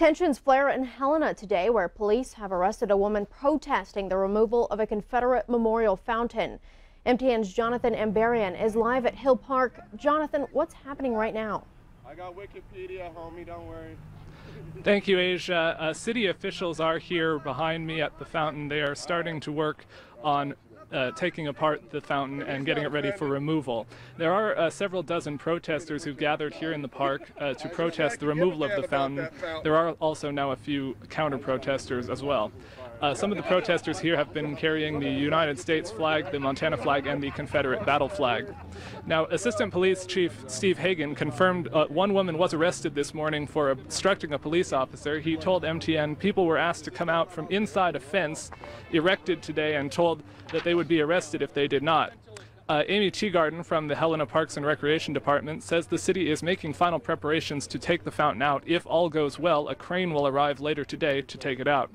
Tensions flare in Helena today, where police have arrested a woman protesting the removal of a Confederate memorial fountain. MTN's Jonathan Ambarian is live at Hill Park. Jonathan, what's happening right now? I got Wikipedia, homie, don't worry. Thank you, Asia. Uh, city officials are here behind me at the fountain. They are starting to work on uh, taking apart the fountain and getting it ready for removal. There are uh, several dozen protesters who've gathered here in the park uh, to protest the removal of the fountain. There are also now a few counter protesters as well. Uh, some of the protesters here have been carrying the United States flag, the Montana flag, and the Confederate battle flag. Now, Assistant Police Chief Steve Hagan confirmed uh, one woman was arrested this morning for obstructing a police officer. He told MTN people were asked to come out from inside a fence erected today and told that they would be arrested if they did not. Uh, Amy Teegarden from the Helena Parks and Recreation Department says the city is making final preparations to take the fountain out. If all goes well, a crane will arrive later today to take it out.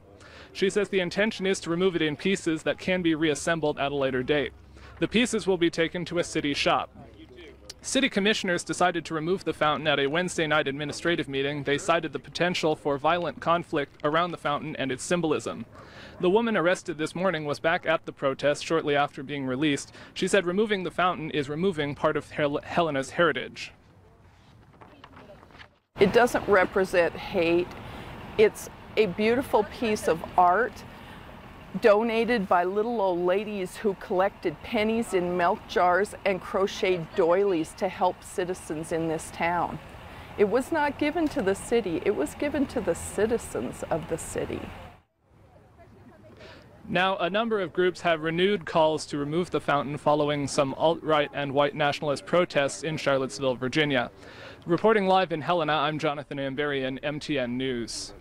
She says the intention is to remove it in pieces that can be reassembled at a later date. The pieces will be taken to a city shop. City commissioners decided to remove the fountain at a Wednesday night administrative meeting. They cited the potential for violent conflict around the fountain and its symbolism. The woman arrested this morning was back at the protest shortly after being released. She said removing the fountain is removing part of Hel Helena's heritage. It doesn't represent hate. It's a beautiful piece of art donated by little old ladies who collected pennies in milk jars and crocheted doilies to help citizens in this town. It was not given to the city, it was given to the citizens of the city. Now, a number of groups have renewed calls to remove the fountain following some alt-right and white nationalist protests in Charlottesville, Virginia. Reporting live in Helena, I'm Jonathan Ambarian, MTN News.